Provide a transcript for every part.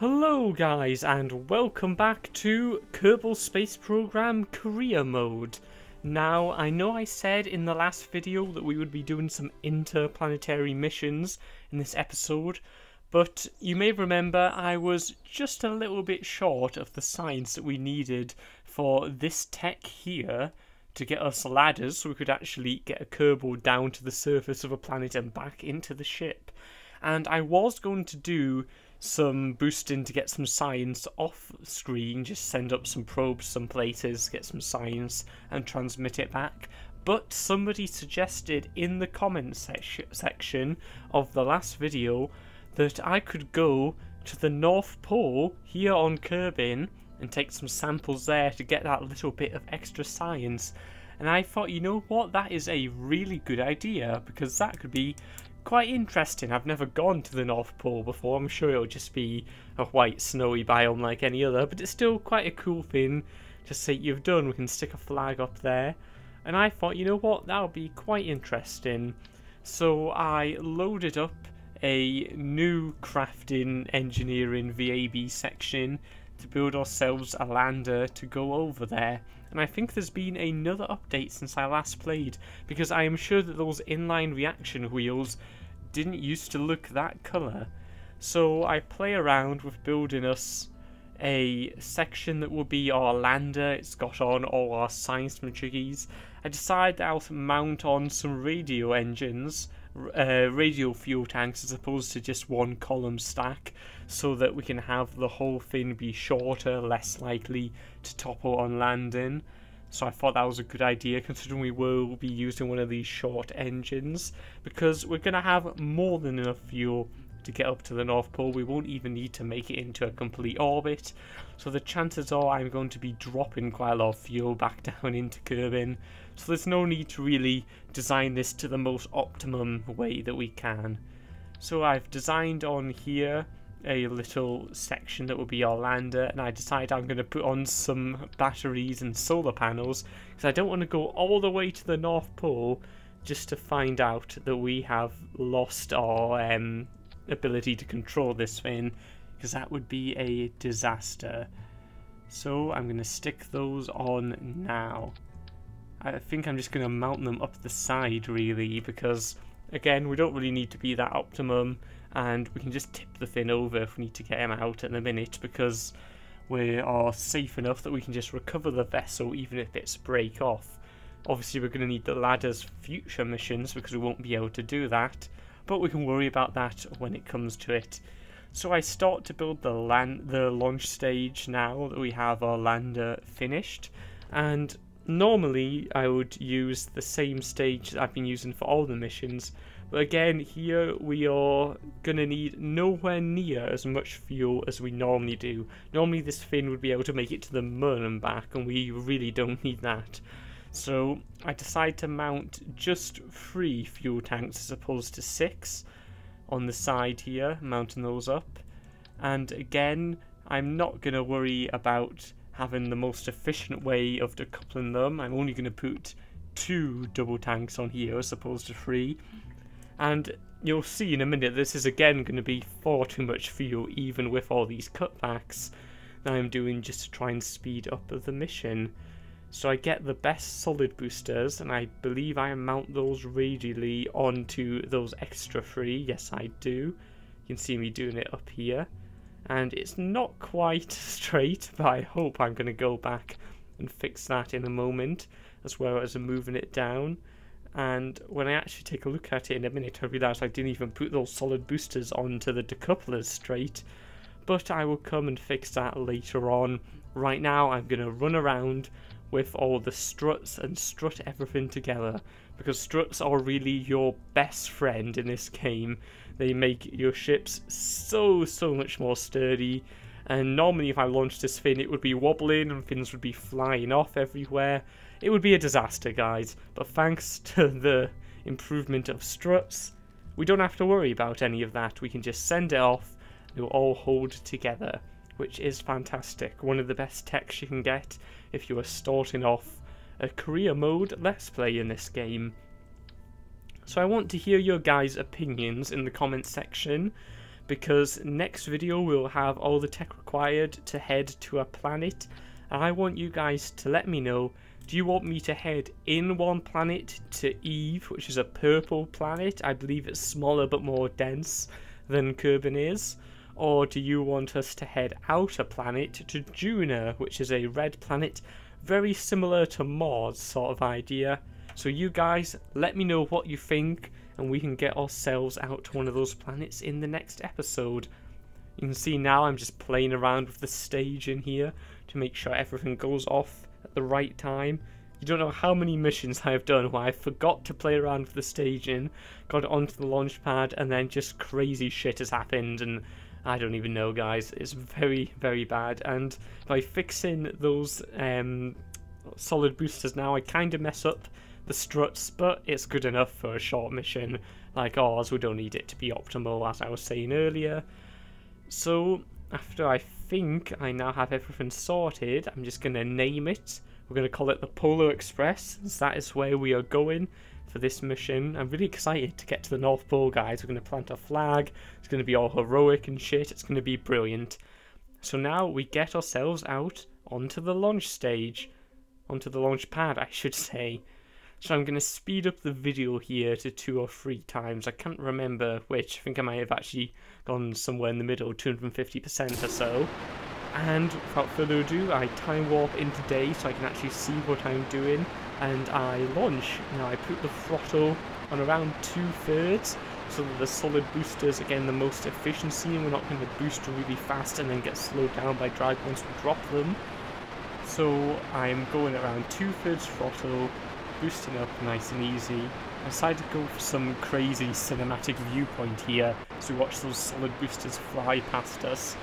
Hello guys and welcome back to Kerbal Space Program Career Mode. Now, I know I said in the last video that we would be doing some interplanetary missions in this episode, but you may remember I was just a little bit short of the science that we needed for this tech here to get us ladders so we could actually get a Kerbal down to the surface of a planet and back into the ship. And I was going to do some boosting to get some science off screen, just send up some probes some places, get some science and transmit it back. But somebody suggested in the comments section of the last video that I could go to the North Pole here on Kerbin and take some samples there to get that little bit of extra science. And I thought, you know what, that is a really good idea because that could be quite interesting. I've never gone to the North Pole before. I'm sure it'll just be a white snowy biome like any other, but it's still quite a cool thing to say you've done. We can stick a flag up there. And I thought, you know what, that'll be quite interesting. So I loaded up a new crafting engineering VAB section to build ourselves a lander to go over there. And I think there's been another update since I last played, because I am sure that those inline reaction wheels didn't used to look that colour. So I play around with building us a section that will be our lander. It's got on all our science matrices. I decided I'll mount on some radio engines uh, radial fuel tanks as opposed to just one column stack so that we can have the whole thing be shorter, less likely to topple on landing. So I thought that was a good idea considering we will be using one of these short engines because we're going to have more than enough fuel to get up to the North Pole. We won't even need to make it into a complete orbit. So the chances are I'm going to be dropping quite a lot of fuel back down into Kerbin. So there's no need to really design this to the most optimum way that we can. So I've designed on here a little section that will be our lander and I decide I'm going to put on some batteries and solar panels because I don't want to go all the way to the North Pole just to find out that we have lost our um, ability to control this thing because that would be a disaster. So I'm going to stick those on now. I think I'm just going to mount them up the side really because again we don't really need to be that optimum and we can just tip the thing over if we need to get him out in a minute because we are safe enough that we can just recover the vessel even if it's break off. Obviously we're going to need the ladders future missions because we won't be able to do that but we can worry about that when it comes to it. So I start to build the land, the launch stage now that we have our lander finished, and normally I would use the same stage that I've been using for all the missions, but again here we are gonna need nowhere near as much fuel as we normally do. Normally this fin would be able to make it to the moon and back, and we really don't need that. So I decide to mount just three fuel tanks as opposed to six on the side here, mounting those up. And again, I'm not to worry about having the most efficient way of decoupling them. I'm only going to put two double tanks on here as opposed to three. And you'll see in a minute this is again going to be far too much fuel even with all these cutbacks that I'm doing just to try and speed up the mission. So I get the best solid boosters and I believe I mount those radially onto those extra three. Yes, I do. You can see me doing it up here. And it's not quite straight, but I hope I'm going to go back and fix that in a moment, as well as moving it down. And when I actually take a look at it in a minute, I realise I didn't even put those solid boosters onto the decouplers straight. But I will come and fix that later on. Right now, I'm going to run around with all the struts and strut everything together because struts are really your best friend in this game. They make your ships so, so much more sturdy. And normally, if I launched this fin, it would be wobbling and things would be flying off everywhere. It would be a disaster, guys. But thanks to the improvement of struts, we don't have to worry about any of that. We can just send it off, and it will all hold together which is fantastic. One of the best techs you can get if you are starting off a career mode let's play in this game. So I want to hear your guys' opinions in the comment section because next video we'll have all the tech required to head to a planet and I want you guys to let me know do you want me to head in one planet to Eve which is a purple planet? I believe it's smaller but more dense than Kerbin is or do you want us to head out a planet to Duna which is a red planet very similar to Mars sort of idea so you guys let me know what you think and we can get ourselves out to one of those planets in the next episode. You can see now I'm just playing around with the stage in here to make sure everything goes off at the right time. You don't know how many missions I've done where I forgot to play around with the staging, got onto the launch pad, and then just crazy shit has happened, and I don't even know, guys. It's very, very bad. And by fixing those um, solid boosters now, I kind of mess up the struts, but it's good enough for a short mission like ours. We don't need it to be optimal, as I was saying earlier. So, after I think I now have everything sorted, I'm just going to name it. We're going to call it the Polar Express, as that is where we are going for this mission. I'm really excited to get to the North Pole, guys. We're going to plant a flag. It's going to be all heroic and shit. It's going to be brilliant. So now we get ourselves out onto the launch stage. Onto the launch pad, I should say. So I'm going to speed up the video here to two or three times. I can't remember which. I think I might have actually gone somewhere in the middle, 250% or so. And without further ado, I time warp into day so I can actually see what I'm doing. And I launch. Now I put the throttle on around two thirds so that the solid boosters again the most efficiency and we're not going to boost really fast and then get slowed down by drag once we drop them. So I'm going around two thirds throttle boosting up nice and easy. I decided to go for some crazy cinematic viewpoint here so we watch those solid boosters fly past us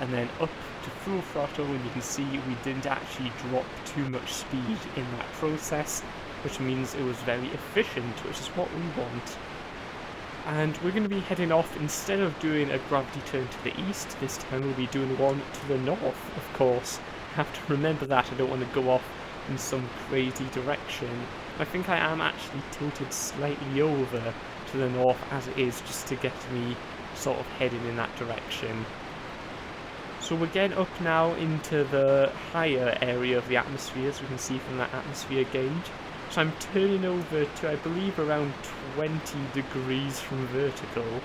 and then up to full throttle and you can see we didn't actually drop too much speed in that process which means it was very efficient which is what we want. And we're going to be heading off, instead of doing a gravity turn to the east, this time we'll be doing one to the north, of course. Have to remember that, I don't want to go off in some crazy direction. I think I am actually tilted slightly over to the north as it is just to get me sort of heading in that direction. So we're getting up now into the higher area of the atmosphere as we can see from that atmosphere gauge. So I'm turning over to I believe around 20 degrees from vertical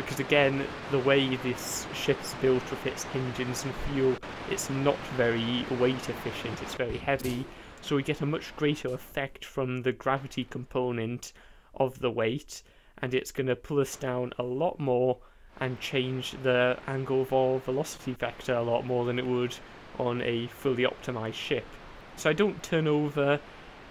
because again the way this ship's built with its engines and fuel it's not very weight efficient it's very heavy. So we get a much greater effect from the gravity component of the weight and it's going to pull us down a lot more and change the angle of our velocity vector a lot more than it would on a fully optimized ship. So I don't turn over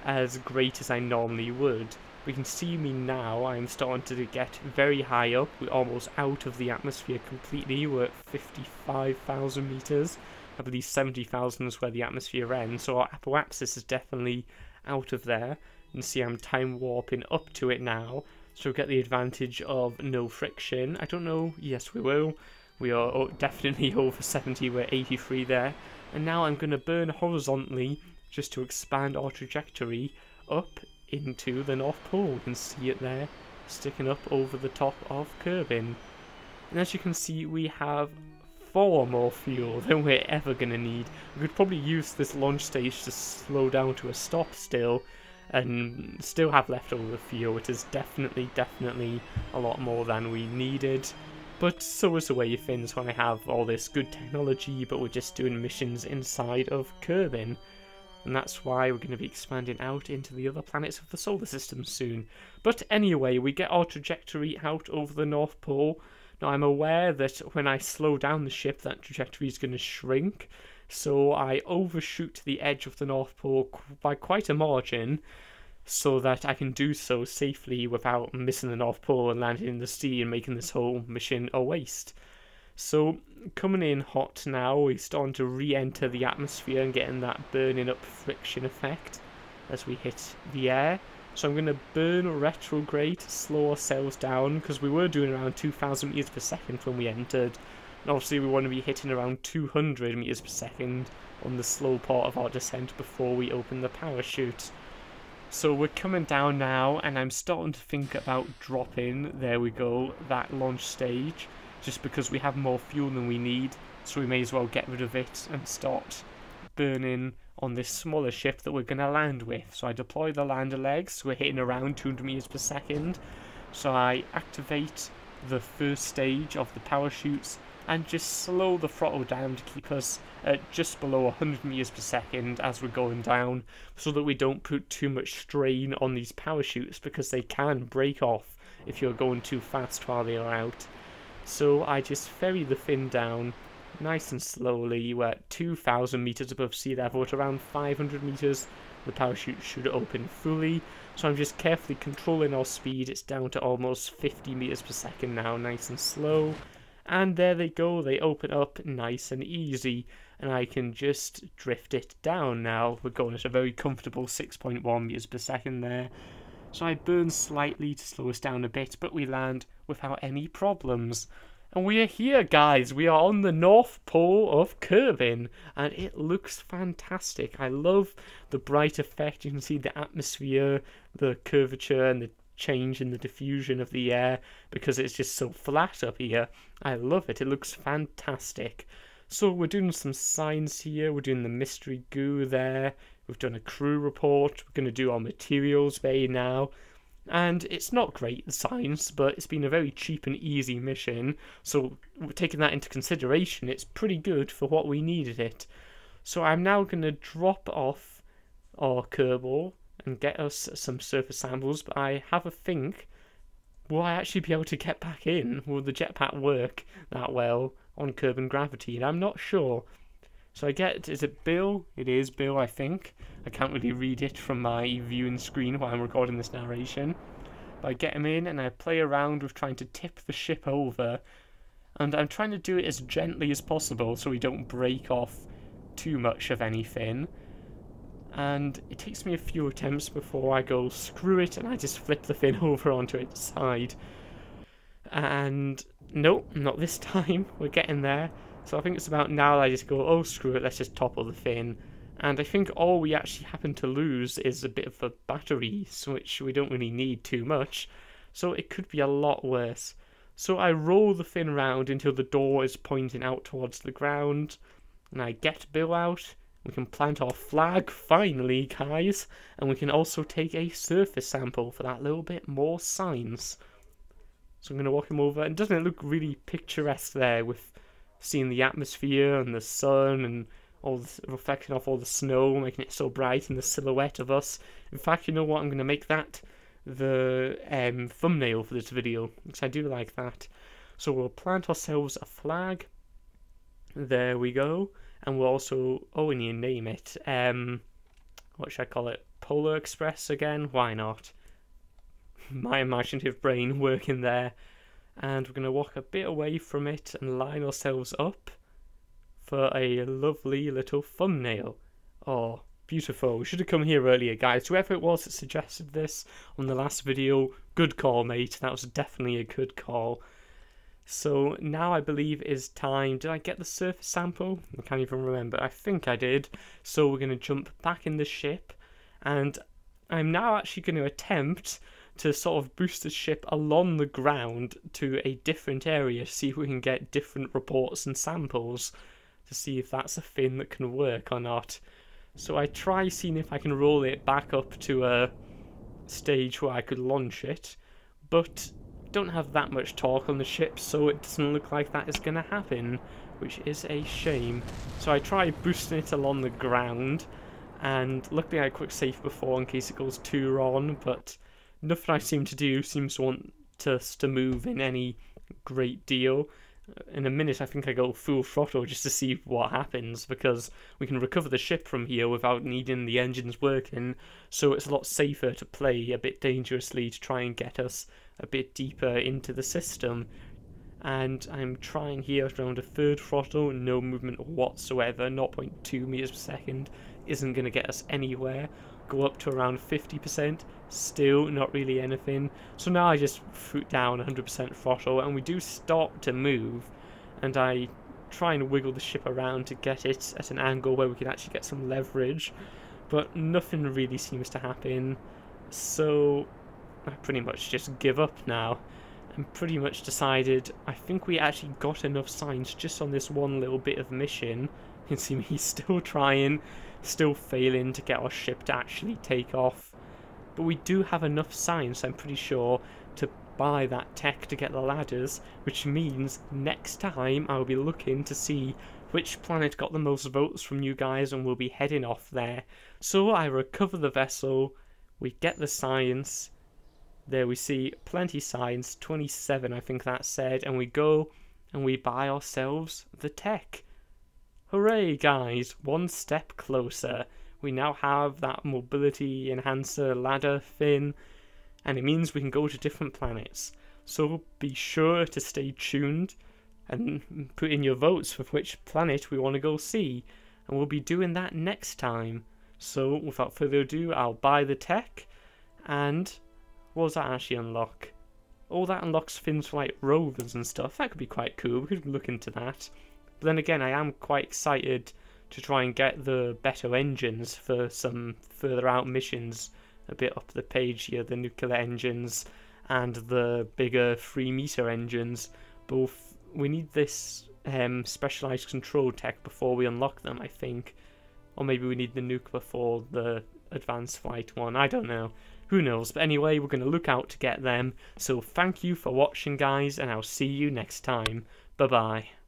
as great as I normally would we can see me now, I'm starting to get very high up, we're almost out of the atmosphere completely, we're at 55,000 metres, I believe 70,000 is where the atmosphere ends, so our apoapsis is definitely out of there. Can see I'm time warping up to it now, so we get the advantage of no friction. I don't know, yes we will, we are definitely over 70, we're 83 there, and now I'm going to burn horizontally just to expand our trajectory up into the North Pole. You can see it there, sticking up over the top of Kerbin. And as you can see, we have far more fuel than we're ever going to need. We could probably use this launch stage to slow down to a stop still, and still have leftover fuel, which is definitely, definitely a lot more than we needed. But so is the way things when I have all this good technology, but we're just doing missions inside of Kerbin and that's why we're going to be expanding out into the other planets of the solar system soon. But anyway, we get our trajectory out over the North Pole. Now I'm aware that when I slow down the ship, that trajectory is going to shrink, so I overshoot the edge of the North Pole by quite a margin, so that I can do so safely without missing the North Pole and landing in the sea and making this whole mission a waste. So coming in hot now, we're starting to re-enter the atmosphere and getting that burning up friction effect as we hit the air. So I'm going to burn retrograde to slow ourselves down because we were doing around 2,000 meters per second when we entered. And obviously we want to be hitting around 200 meters per second on the slow part of our descent before we open the parachute. So we're coming down now and I'm starting to think about dropping, there we go, that launch stage just because we have more fuel than we need, so we may as well get rid of it and start burning on this smaller ship that we're going to land with. So I deploy the lander legs, we're hitting around 200 meters per second. So I activate the first stage of the parachutes and just slow the throttle down to keep us at just below 100 meters per second as we're going down so that we don't put too much strain on these parachutes because they can break off if you're going too fast while they are out. So I just ferry the fin down nice and slowly. We're at 2,000 meters above sea level. At around 500 meters, the parachute should open fully. So I'm just carefully controlling our speed. It's down to almost 50 meters per second now, nice and slow. And there they go, they open up nice and easy. And I can just drift it down now. We're going at a very comfortable 6.1 meters per second there. So I burn slightly to slow us down a bit, but we land without any problems. And we are here, guys. We are on the North Pole of Kerbin, and it looks fantastic. I love the bright effect. You can see the atmosphere, the curvature, and the change in the diffusion of the air because it's just so flat up here. I love it. It looks fantastic. So we're doing some signs here. We're doing the mystery goo there. We've done a crew report. We're going to do our materials bay now. And it's not great the science but it's been a very cheap and easy mission. So taking that into consideration. It's pretty good for what we needed it. So i'm now going to drop off our kerbal and get us some surface samples but i have a think will i actually be able to get back in? Will the jetpack work that well on Kerbin gravity? And i'm not sure so I get, is it Bill? It is Bill, I think. I can't really read it from my viewing screen while I'm recording this narration. But I get him in and I play around with trying to tip the ship over. And I'm trying to do it as gently as possible so we don't break off too much of anything. And it takes me a few attempts before I go, screw it, and I just flip the fin over onto its side. And nope, not this time. We're getting there. So I think it's about now that I just go, oh screw it, let's just topple the fin. And I think all we actually happen to lose is a bit of a battery, which we don't really need too much. So it could be a lot worse. So I roll the fin round until the door is pointing out towards the ground. And I get Bill out. We can plant our flag, finally, guys. And we can also take a surface sample for that little bit more science. So I'm going to walk him over. And doesn't it look really picturesque there with seeing the atmosphere and the sun and all the reflection off all the snow, making it so bright, and the silhouette of us. In fact, you know what? I'm going to make that the um, thumbnail for this video because I do like that. So we'll plant ourselves a flag. There we go, and we'll also oh, need to name it. Um, what should I call it? Polar Express again? Why not? My imaginative brain working there and we're going to walk a bit away from it and line ourselves up for a lovely little thumbnail. Oh, beautiful. We should have come here earlier, guys. Whoever it was that suggested this on the last video, good call, mate. That was definitely a good call. So now I believe is time. Did I get the surface sample? I can't even remember. I think I did. So we're going to jump back in the ship and I'm now actually going to attempt to sort of boost the ship along the ground to a different area see if we can get different reports and samples to see if that's a fin that can work or not. So I try seeing if I can roll it back up to a stage where I could launch it, but don't have that much torque on the ship, so it doesn't look like that is going to happen, which is a shame. So I try boosting it along the ground, and luckily I quick save before in case it goes too wrong, but nothing I seem to do seems to want us to move in any great deal. Uh, in a minute, I think I go full throttle just to see what happens because we can recover the ship from here without needing the engines working. So it's a lot safer to play a bit dangerously to try and get us a bit deeper into the system. And I'm trying here around a third throttle, no movement whatsoever, 0.2 meters per second isn't going to get us anywhere. Go up to around 50%, still not really anything. So now I just put down 100% throttle and we do start to move and I try and wiggle the ship around to get it at an angle where we can actually get some leverage but nothing really seems to happen so I pretty much just give up now and pretty much decided I think we actually got enough signs just on this one little bit of mission. You can see me still trying, still failing to get our ship to actually take off. But we do have enough science, I'm pretty sure, to buy that tech to get the ladders, which means next time I'll be looking to see which planet got the most votes from you guys and we'll be heading off there. So I recover the vessel, we get the science, there we see plenty science, 27 I think that said, and we go and we buy ourselves the tech. Hooray guys, one step closer. We now have that mobility enhancer ladder fin, and it means we can go to different planets. So be sure to stay tuned and put in your votes for which planet we want to go see, and we'll be doing that next time. So without further ado, I'll buy the tech, and what does that actually unlock? All that unlocks fins for like rovers and stuff. That could be quite cool. We could look into that. But then again, I am quite excited to try and get the better engines for some further out missions a bit up the page here, the nuclear engines and the bigger 3 meter engines. Both we need this um, specialized control tech before we unlock them, I think. Or maybe we need the nuke before the advanced flight one. I don't know. Who knows? But anyway, we're going to look out to get them. So thank you for watching, guys, and I'll see you next time. Bye bye.